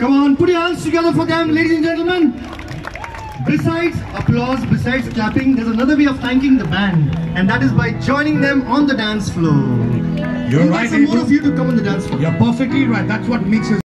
Come on, put your hands together for them, ladies and gentlemen. Besides applause, besides clapping, there's another way of thanking the band, and that is by joining them on the dance floor. You're Invite right, some more of you to come on the dance floor. You're perfectly right. That's what makes us